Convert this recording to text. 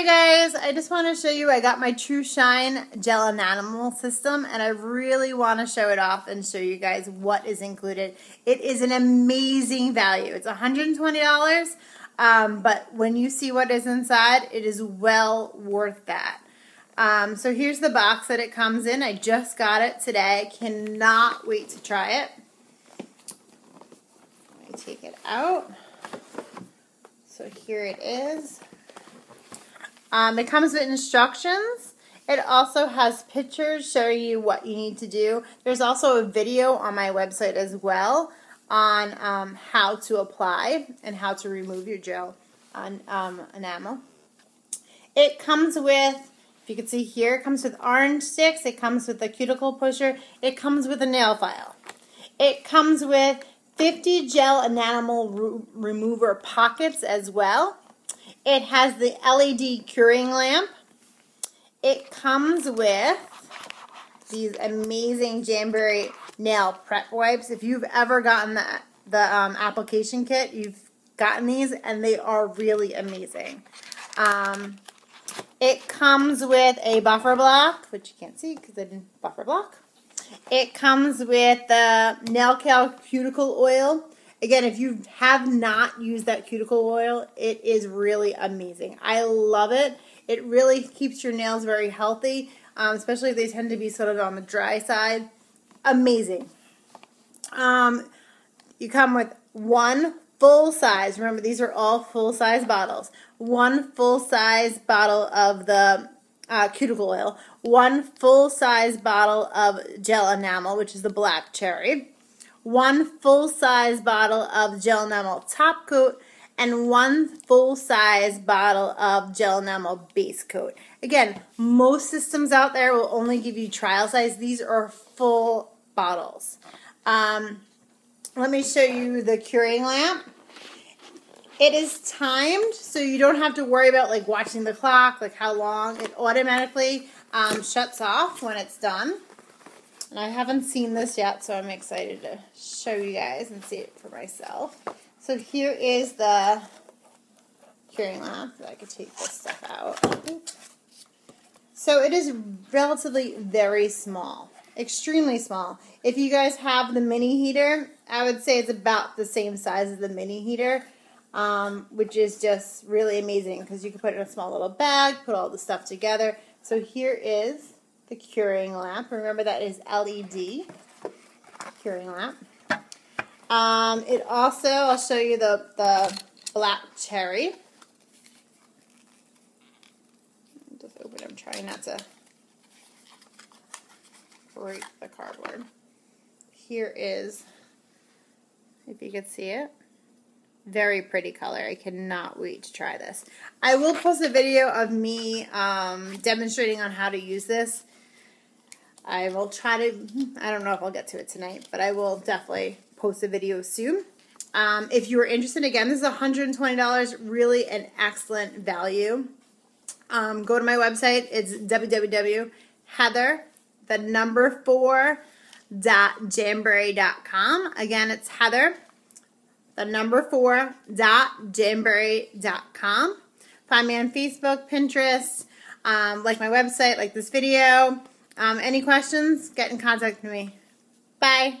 Hi guys, I just want to show you I got my TruShine Gel Enamel system and I really want to show it off and show you guys what is included. It is an amazing value. It's $120, um, but when you see what is inside, it is well worth that. Um, so here's the box that it comes in. I just got it today. I cannot wait to try it. Let me take it out. So here it is. Um, it comes with instructions. It also has pictures showing you what you need to do. There's also a video on my website as well on um, how to apply and how to remove your gel on um, enamel. It comes with, if you can see here, it comes with orange sticks. It comes with a cuticle pusher. It comes with a nail file. It comes with 50 gel enamel re remover pockets as well. It has the LED curing lamp. It comes with these amazing Jamberry nail prep wipes. If you've ever gotten the, the um, application kit, you've gotten these and they are really amazing. Um, it comes with a buffer block, which you can't see because I didn't buffer block. It comes with the nail Cal cuticle oil. Again, if you have not used that cuticle oil, it is really amazing. I love it. It really keeps your nails very healthy, um, especially if they tend to be sort of on the dry side. Amazing. Um, you come with one full size. Remember, these are all full size bottles. One full size bottle of the uh, cuticle oil. One full size bottle of gel enamel, which is the black cherry one full-size bottle of gel enamel top coat, and one full-size bottle of gel enamel base coat. Again, most systems out there will only give you trial size. These are full bottles. Um, let me show you the curing lamp. It is timed, so you don't have to worry about like watching the clock, like how long. It automatically um, shuts off when it's done. And I haven't seen this yet, so I'm excited to show you guys and see it for myself. So here is the curing lamp. That I could take this stuff out. So it is relatively very small, extremely small. If you guys have the mini heater, I would say it's about the same size as the mini heater, um, which is just really amazing because you can put it in a small little bag, put all the stuff together. So here is the curing lamp. Remember that is LED curing lamp. Um, it also, I'll show you the, the black cherry. Just open. I'm trying not to break the cardboard. Here is, if you could see it, very pretty color. I cannot wait to try this. I will post a video of me um, demonstrating on how to use this. I will try to, I don't know if I'll get to it tonight, but I will definitely post a video soon. Um, if you are interested, again, this is $120, really an excellent value. Um, go to my website. It's www.heather, the number four, dot jamberry.com. Again, it's Heather, the number four, dot jamberry.com. Find me on Facebook, Pinterest, um, like my website, like this video. Um, any questions, get in contact with me. Bye.